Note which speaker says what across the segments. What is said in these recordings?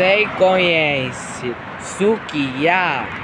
Speaker 1: Você conhece Sukiya?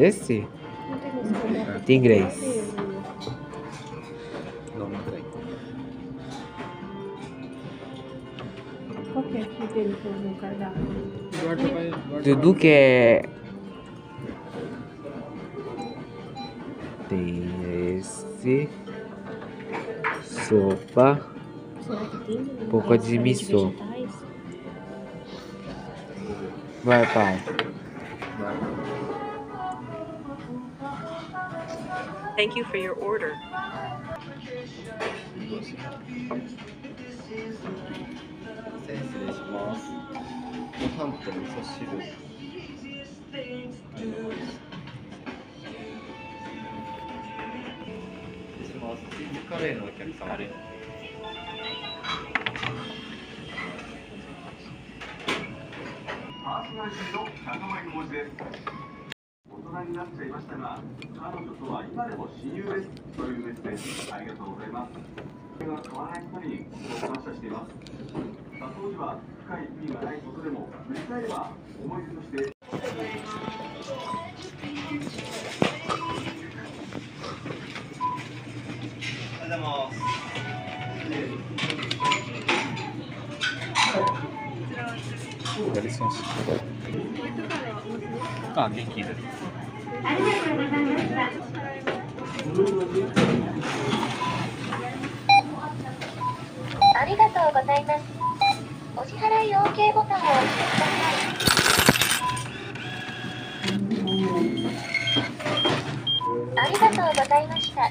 Speaker 1: Esse? Tem inglês.
Speaker 2: Qual que é que tem no cardápio?
Speaker 3: Eduardo vai. Eduardo
Speaker 1: Tudo que é. Tem esse. Sopa.
Speaker 2: Será que tem?
Speaker 1: Pouco de miso.
Speaker 2: vegetais?
Speaker 1: Vai, pai.
Speaker 4: Thank you for your order.
Speaker 3: 失礼します。ご飯と味噌汁。失礼します。チーズカレーのお客様です。
Speaker 5: パーソナリティの高前の文字です大人になっちゃいましたが彼女とは今でも親友ですというメッセージありがとうございますそれが変わらないことに心を感謝していますさあ当時は深い意味がないことでも振り返れば思い出として
Speaker 3: やりそうし。あ、元気です。
Speaker 6: ありがとうございます。お支払い OK ボタンを押してください。ありがとうございました。あ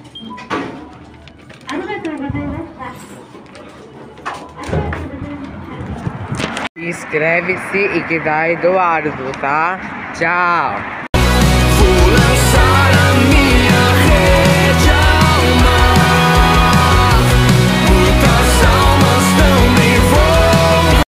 Speaker 6: りがとうございました。
Speaker 1: Inscreve-se e que dá Eduardo, tá? Tchau!